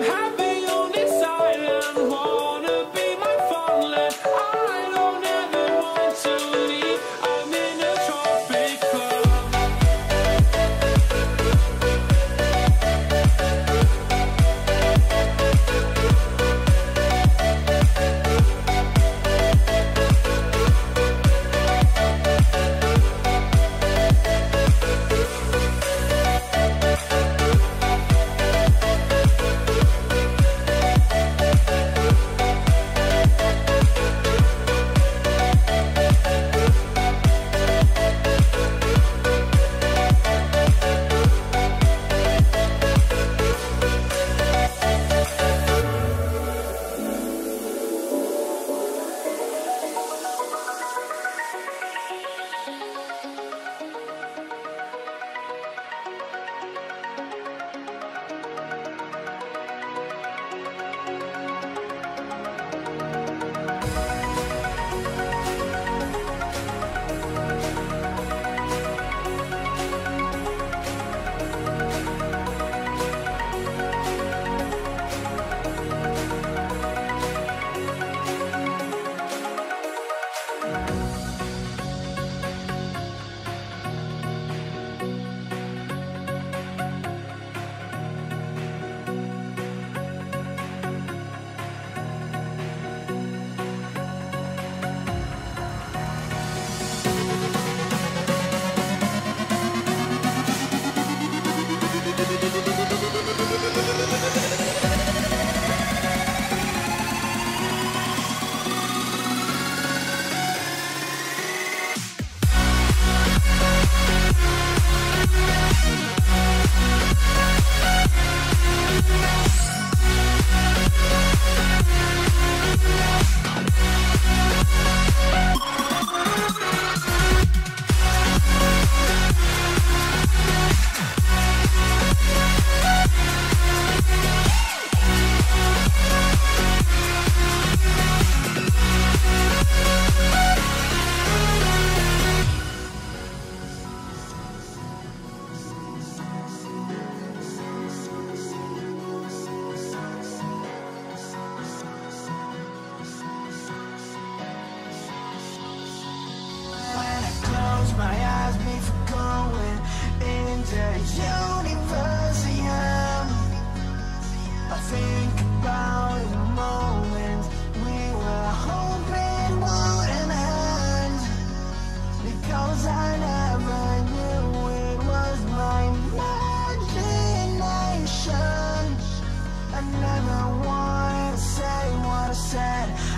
How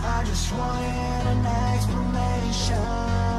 I just wanted an explanation.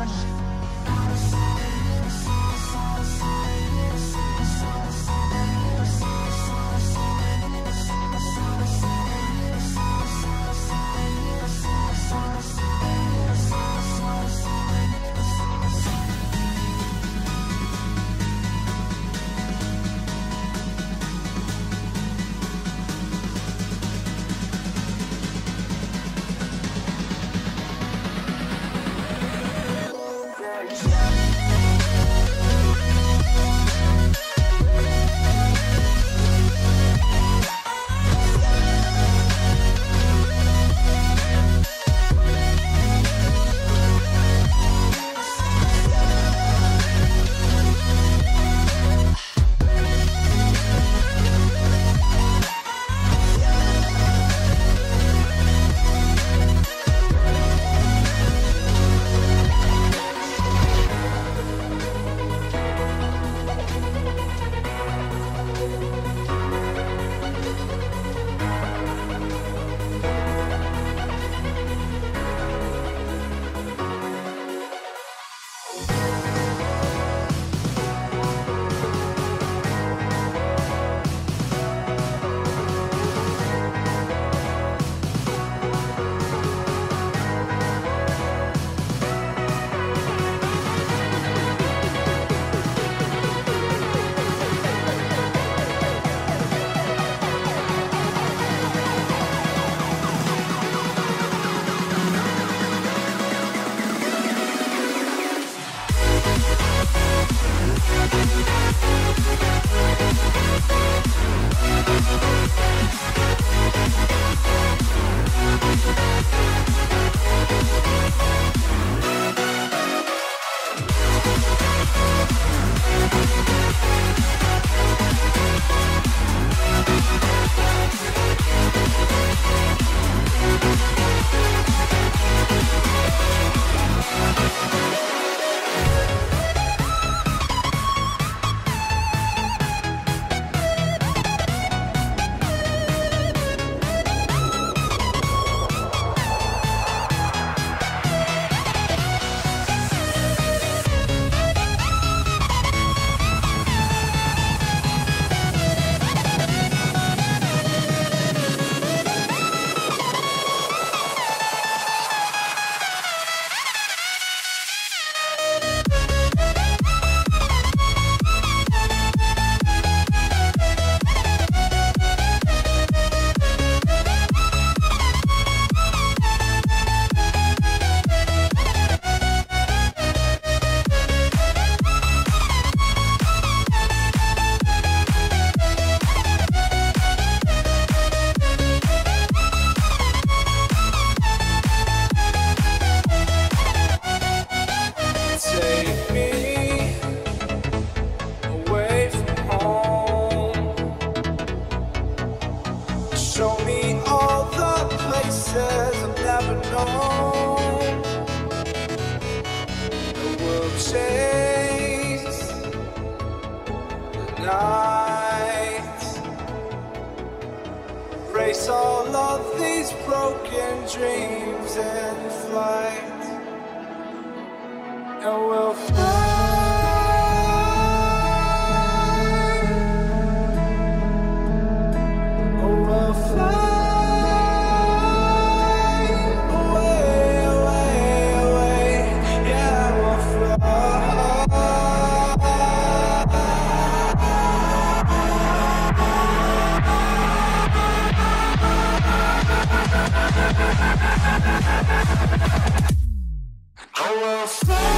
Known. And we'll chase the night. Race all of these broken dreams in flight and we'll We'll fly.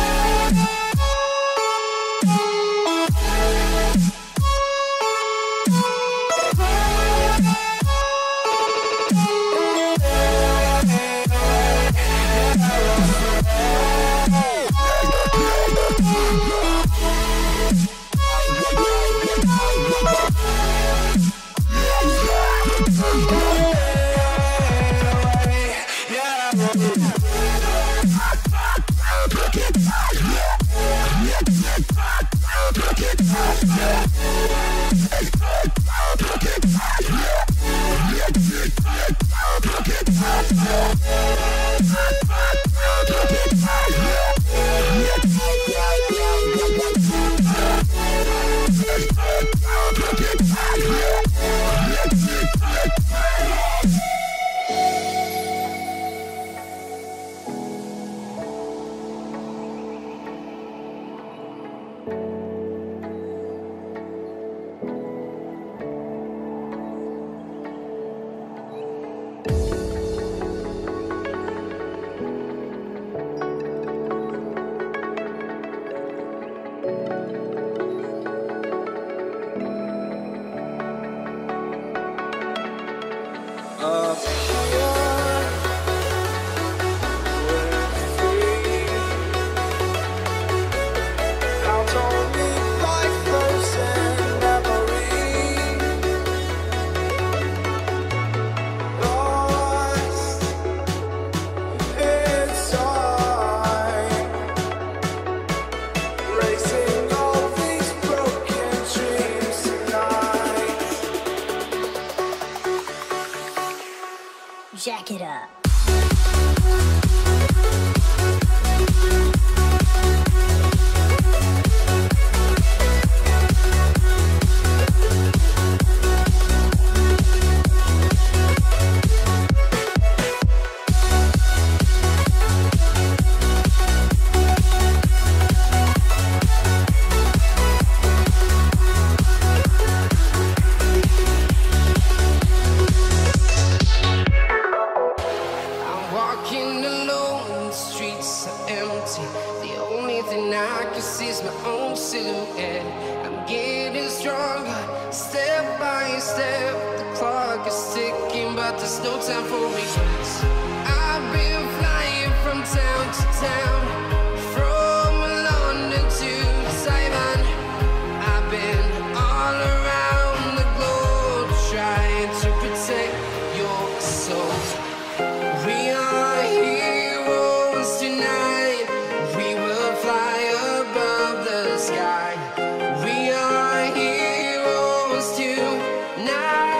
フフフフ。now